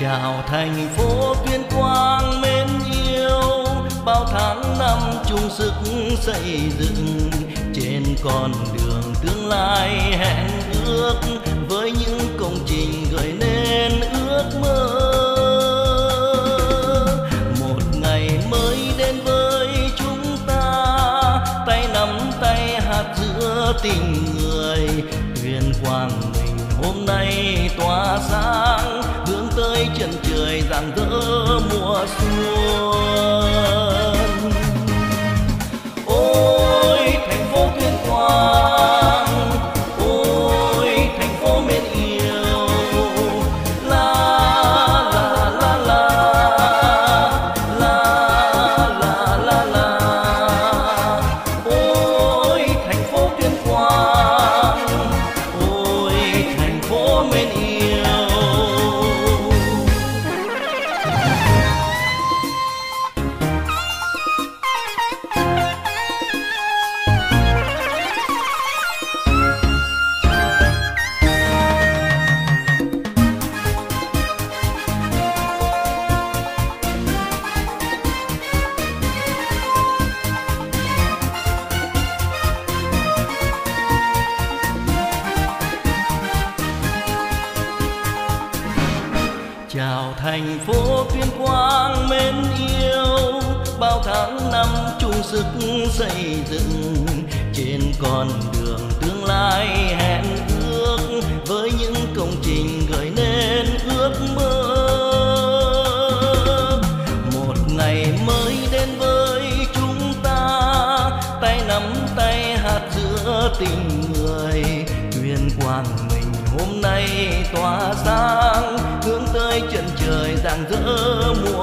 chào thành phố tuyên quang mến yêu. Bao tháng năm chung sức xây dựng. Trên con đường tương lai hẹn ước. Với những công trình gợi nên ước mơ. Một ngày mới đến với chúng ta. Tay nắm tay hạt giữa tình người. Tuyên quang mình hôm nay tỏa sáng mây chân trời rạng rỡ mùa xuân. Ôi, thành phố tuyên quang, ôi, thành phố mến yêu. La la la la la la la la. Ôi, thành phố tuyên quang, ôi, thành phố mến yêu. Chào thành phố tuyên quang mến yêu. Bao tháng năm chung sức xây dựng, trên con đường tương lai hẹn ước. Với những công trình gợi nên ước mơ. Một ngày mới đến với chúng ta, tay nắm tay hạt giữa tình người. Tuyên quang mình hôm nay tỏa sáng mãi chân trời rạng rỡ mùa